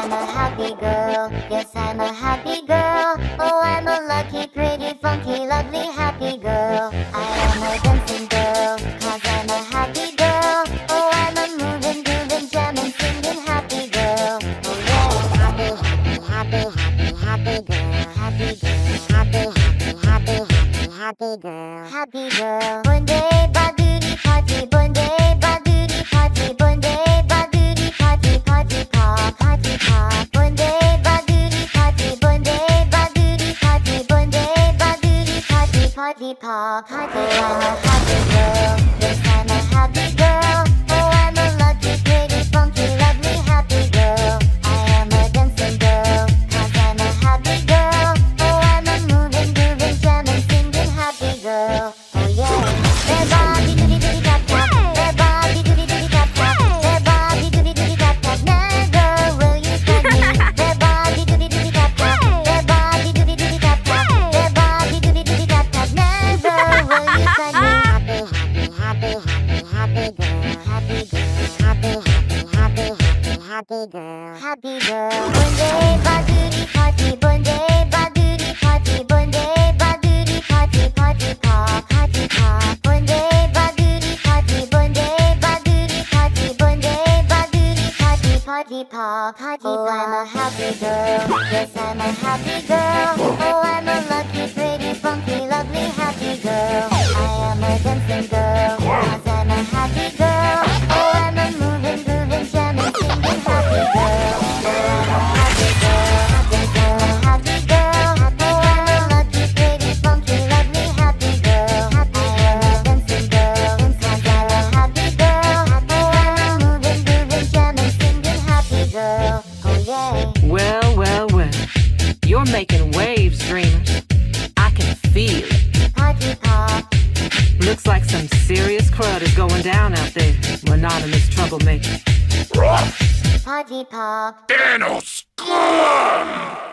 I'm a happy girl. Yes, I'm a happy girl. Oh, I'm a lucky, pretty, funky, lovely, happy girl. I am a dancing girl, cause I'm a happy girl. Oh, I'm a moving, grooving, jamming, singing, happy girl. Oh, yeah, happy, happy, happy, happy, happy girl. Happy girl, happy, happy, happy, happy, happy girl. Happy girl. Bunde, badootie, party, bunde, party, party, pop, party. Oh, I'm a happy girl. Happy, girl. Happy girl. Happy, happy, happy, happy, happy girl. Happy girl. Bunde badootie party. Bunde badootie party. Bunde badootie party. Party pop. Party pop. Bunde badootie party. Bunde badootie party. Bunde badootie party. Party pop. Party oh, I'm a happy girl. Yes, I'm a happy girl. Oh, I'm a lucky, pretty, funky, lovely, You're making waves, dreamer. I can feel it. Party pop. Looks like some serious crud is going down out there. Anonymous troublemaker. Party pop. Tenno, come!